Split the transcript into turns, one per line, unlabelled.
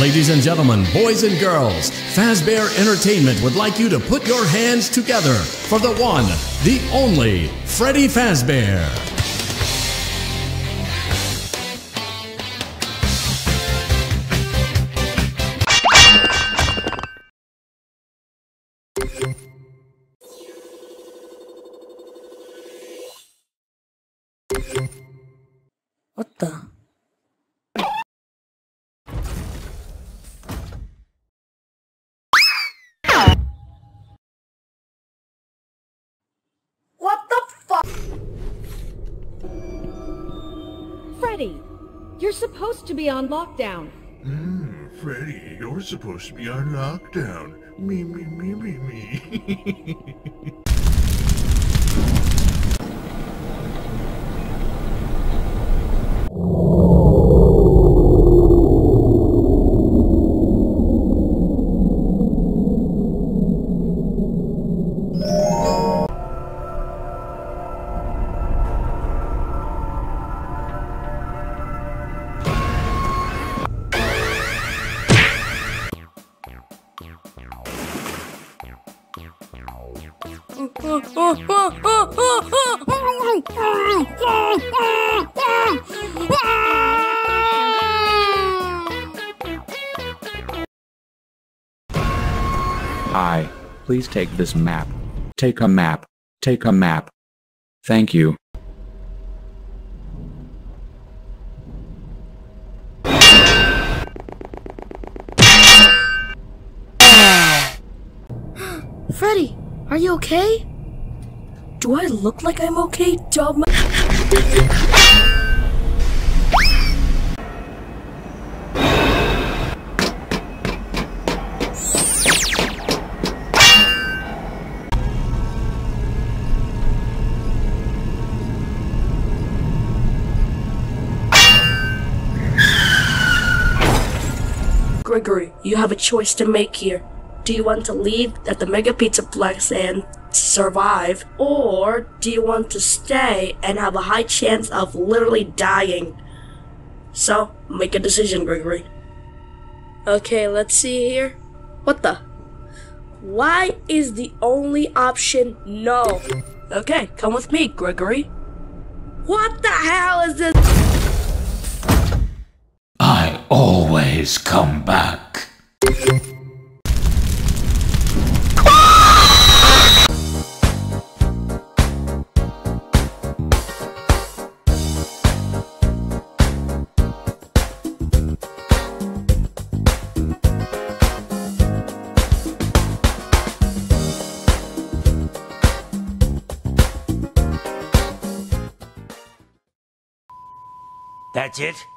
Ladies and gentlemen, boys and girls, Fazbear Entertainment would like you to put your hands together for the one, the only, Freddy Fazbear.
Freddy, you're supposed to be on lockdown.
Hmm, Freddy, you're supposed to be on lockdown. Me, me, me, me, me.
Hi, please take this map. Take a map. Take a map. Thank you.
Freddy, are you okay? Do I look like I'm okay? Job. Gregory, you have a choice to make here. Do you want to leave at the Mega Pizzaplex and survive? Or do you want to stay and have a high chance of literally dying? So, make a decision, Gregory. Okay, let's see here. What the? Why is the only option no? Okay, come with me, Gregory. What the hell is this?
I always come back.
That's it?